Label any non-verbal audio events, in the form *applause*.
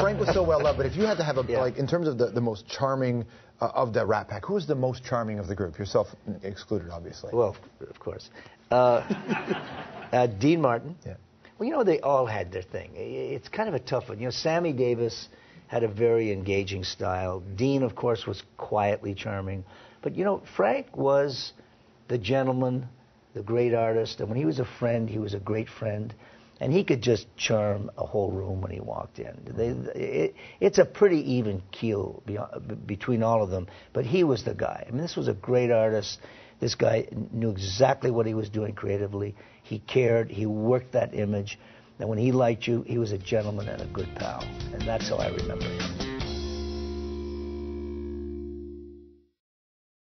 Frank was so well loved, but if you had to have a Yeah. like in terms of the, the most charming uh, of the Rat Pack, who was the most charming of the group? Yourself excluded, obviously. Well, of course. Uh, *laughs* uh, Dean Martin. Yeah. Well, you know, they all had their thing. It's kind of a tough one. You know, Sammy Davis had a very engaging style. Dean, of course, was quietly charming. But, you know, Frank was the gentleman, the great artist. And when he was a friend, he was a great friend. And he could just charm a whole room when he walked in. They, it, it's a pretty even keel beyond, between all of them. But he was the guy. I mean, this was a great artist. This guy knew exactly what he was doing creatively. He cared. He worked that image. And when he liked you, he was a gentleman and a good pal. And that's how I remember him.